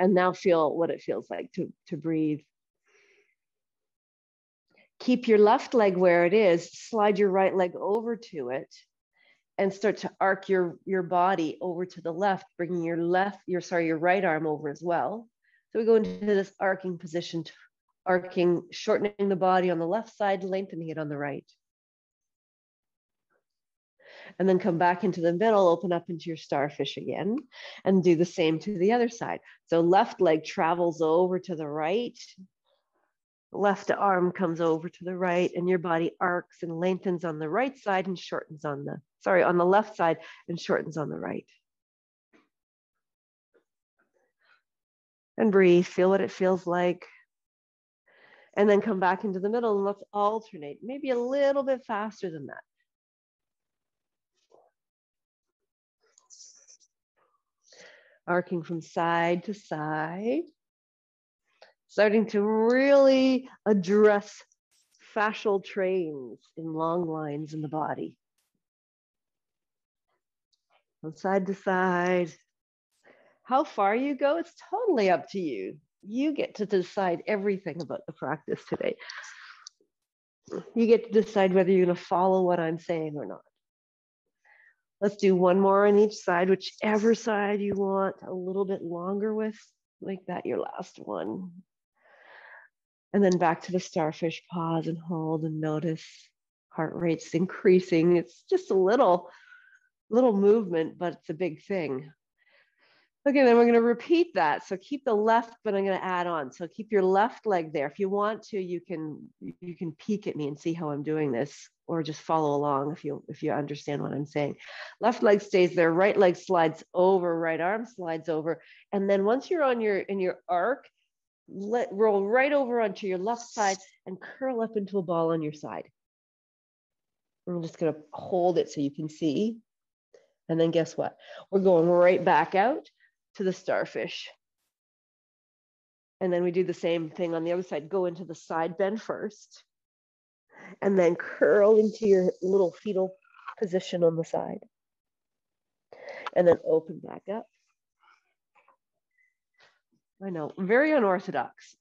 and now feel what it feels like to, to breathe. Keep your left leg where it is, slide your right leg over to it, and start to arc your, your body over to the left, bringing your left, your sorry, your right arm over as well. So we go into this arcing position, arcing, shortening the body on the left side, lengthening it on the right and then come back into the middle, open up into your starfish again, and do the same to the other side. So left leg travels over to the right, left arm comes over to the right, and your body arcs and lengthens on the right side and shortens on the, sorry, on the left side and shortens on the right. And breathe, feel what it feels like and then come back into the middle and let's alternate, maybe a little bit faster than that. Arcing from side to side, starting to really address fascial trains in long lines in the body. From side to side. How far you go, it's totally up to you. You get to decide everything about the practice today. You get to decide whether you're going to follow what I'm saying or not. Let's do one more on each side, whichever side you want a little bit longer with, make that your last one. And then back to the starfish, pause and hold and notice heart rate's increasing. It's just a little, little movement, but it's a big thing. Okay, then we're going to repeat that. So keep the left, but I'm going to add on. So keep your left leg there. If you want to, you can you can peek at me and see how I'm doing this, or just follow along if you if you understand what I'm saying. Left leg stays there. Right leg slides over. Right arm slides over. And then once you're on your in your arc, let roll right over onto your left side and curl up into a ball on your side. I'm just going to hold it so you can see. And then guess what? We're going right back out to the starfish. And then we do the same thing on the other side. Go into the side bend first, and then curl into your little fetal position on the side. And then open back up. I know, very unorthodox.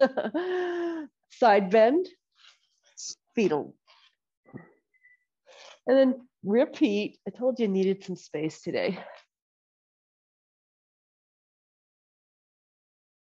side bend, fetal. And then repeat. I told you I needed some space today.